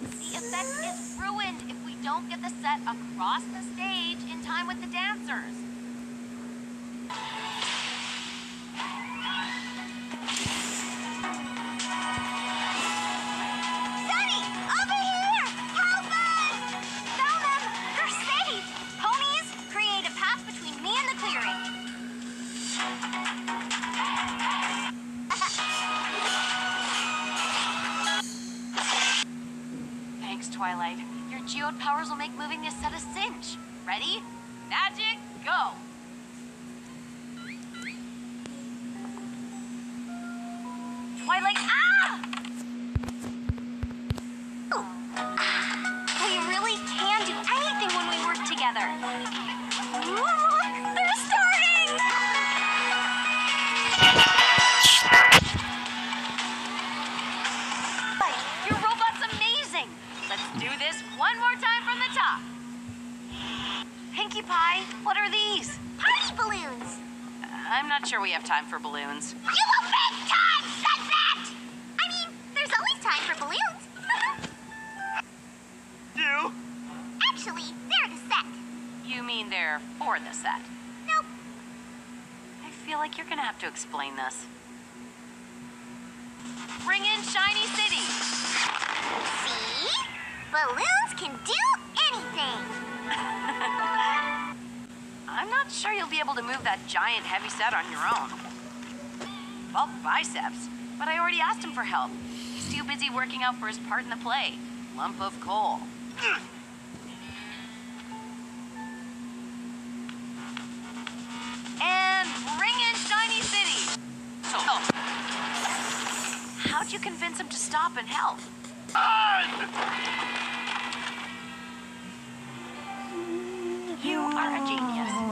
The effect is ruined if we don't get the set across the stage in time with the dancers. Twilight. Your geode powers will make moving this set a cinch. Ready? Magic, go! Twilight, ah! We really can do anything when we work together. Pie, what are these? Party balloons! Uh, I'm not sure we have time for balloons. You a big time said that! I mean, there's always time for balloons. You? Actually, they're the set. You mean they're for the set? Nope. I feel like you're gonna have to explain this. Bring in Shiny City! See? Balloons can do I'm not sure you'll be able to move that giant heavy set on your own. Well, biceps. But I already asked him for help. He's too busy working out for his part in the play. Lump of coal. And bring in Shiny City! So, how'd you convince him to stop and help? You are a genius.